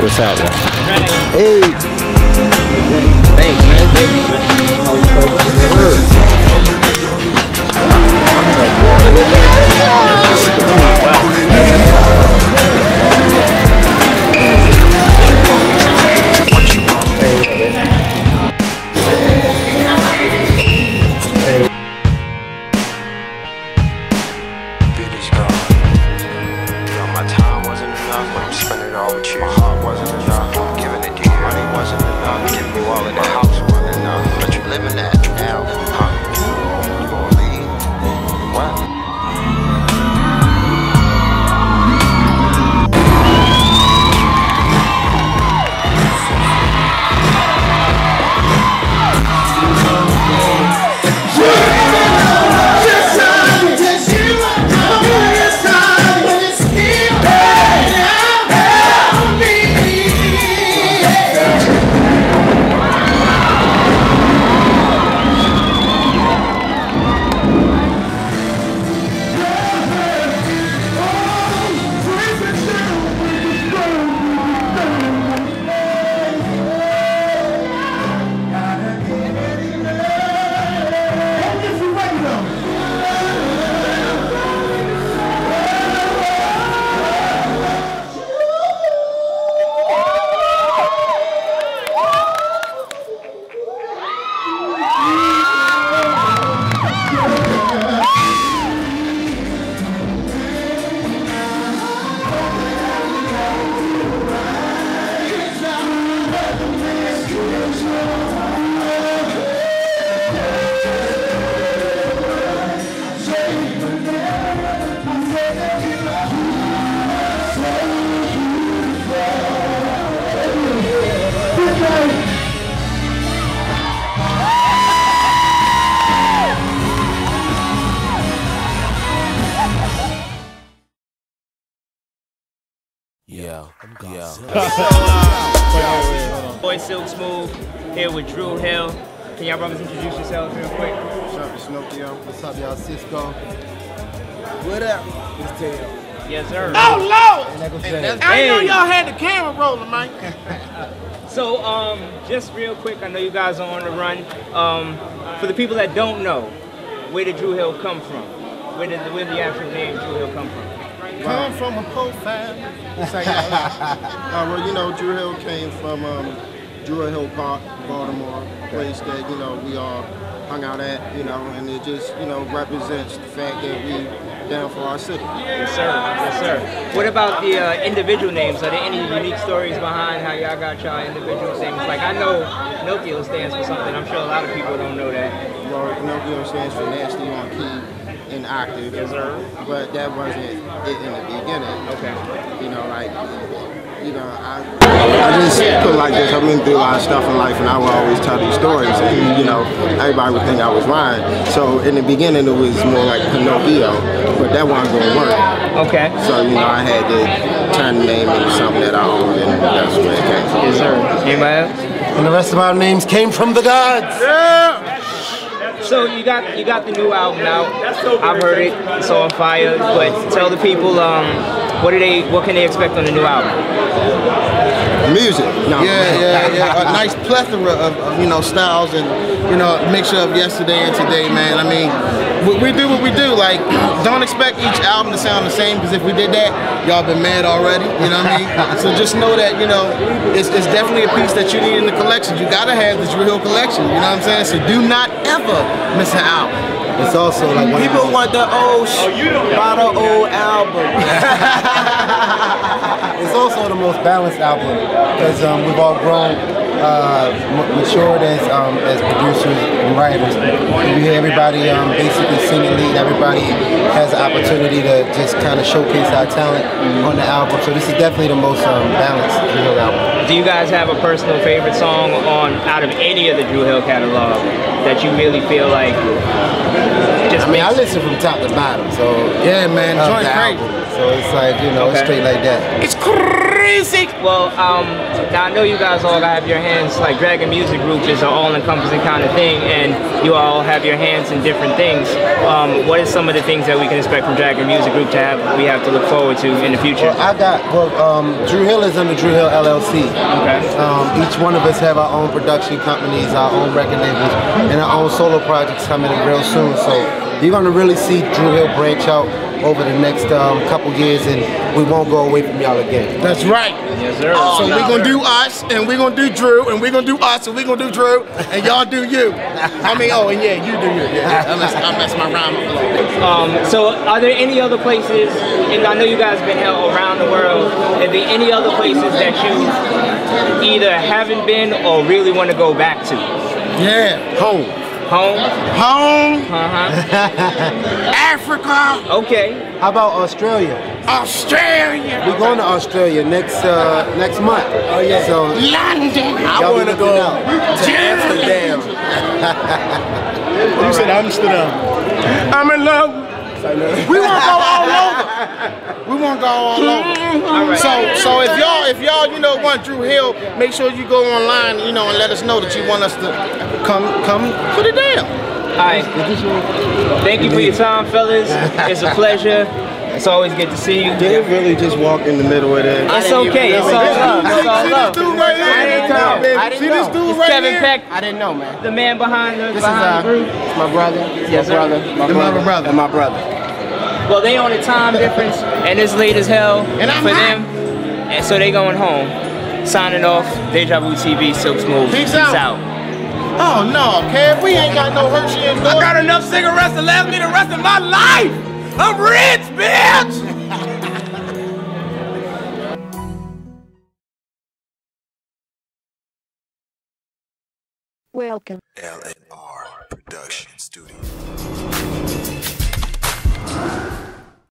What's happening? Hey. Yeah. Boy Silk Smooth here with Dru Hill. Can y'all brothers introduce yourselves real quick? What's up, it's Nokio. What's up, y'all? Sisqo. What up? It's Tail. Yes, sir. Oh Lord! Nickel I J. know y'all had the camera rolling, man. So, um, just real quick, I know you guys are on the run. Um, for the people that don't know, where did Dru Hill come from? Where did the, where did the actual name Dru Hill come from? Come from a poor family. Uh, well, you know, Dru Hill came from um, Drew Hill Park, Baltimore, place that, you know, we all hung out at, you know, and it just, you know, represents the fact that we down for our city. Yes, sir. Yes, sir. What about the uh, individual names? Are there any unique stories behind how y'all got y'all individual names? Like I know Nokio stands for something. I'm sure a lot of people don't know that. Well, Nokio stands for nasty on key and octave. Yes, sir. But that wasn't it in the beginning. Okay. You know, like, you know, I, I just put it like this. I've been through a lot of stuff in life, and I will always tell these stories. And, you know, everybody would think I was lying. So in the beginning, it was more like Pinocchio, but that wasn't going to work. Okay. So, you know, I had to turn the name into something that I owned, and that's where it came from. Yes, sir. Anybody else? And the rest of our names came from the gods. So you got you got the new album out. I've heard it. It's on fire. But tell the people um, what do they what can they expect on the new album? Music. No. Yeah, yeah, yeah. A nice plethora of, of, you know styles and you know mixture of yesterday and today, man. I mean, we, we do what we do. Like, don't expect each album to sound the same because if we did that, y'all been mad already. You know what I mean? so just know that you know it's, it's definitely a piece that you need in the collection. You gotta have the Dru Hill collection. You know what I'm saying? So do not ever miss an album. It's also like one People want the old, sh- buy the old album. It's also the most balanced album because um, we've all grown, uh, matured as um, as producers and writers. You hear everybody um, basically singing lead. Everybody has the opportunity to just kind of showcase our talent on the album. So this is definitely the most um, balanced Dru Hill album. Do you guys have a personal favorite song on out of any of the Dru Hill catalog that you really feel like just I mean, I listen from top to bottom, so Yeah, man, joint the album. So it's like you know, it's straight like that. It's crazy. 360. Well, um, now I know you guys all have your hands, like Dragon Music Group is an all-encompassing kind of thing, and you all have your hands in different things. Um, what is some of the things that we can expect from Dragon Music Group to have, we have to look forward to in the future? Well, I got well. Um, Dru Hill is under Dru Hill LLC. Okay. Um, each one of us have our own production companies, our own record labels, and our own solo projects coming in real soon. So you're gonna really see Dru Hill branch out over the next um, couple years, and we won't go away from y'all again. That's right. Yes, sir. So we're gonna do us, and we're gonna do Dru, and we're gonna do us, and we're gonna do Dru, and y'all do you. I mean, oh, and yeah, you do you. Yeah, yeah. Unless I mess my rhyme up a little bit. Um, so are there any other places, and I know you guys been held around the world, are there any other places that you either haven't been or really want to go back to? Yeah. Home. Home? Home, Uh-huh. Africa, Okay. How about Australia? Australia, We're going to Australia next uh, next month. Oh yeah. So London, I want to go to Amsterdam. you said Amsterdam. I'm in love. We want to go all over. We want to go all over. So, so if y'all, if y'all, you know, want Dru Hill, make sure you go online, you know, and let us know that you want us to come, come put it down. All right. Thank you for your time, fellas. It's a pleasure. It's always good to see you. Did it really just walk in the middle of that? It's okay. It's all love. It's all See love. this dude right I didn't here? know. baby. See this dude It's right Kevin here? Peck, I didn't know, man. the man behind the, This is uh, the group. it's my brother, Yes, my sir. brother, my And my brother. and my brother. Well, they on a time difference, and it's late as hell And I'm for hot. them, and so they going home. Signing off, Deja Vu TV, Silk Smooth. Peace out. Oh no, Kev, we ain't got no Hershey and I got enough cigarettes to last me the rest of my life. I'm rich, bitch. Welcome. LNR Production Studio.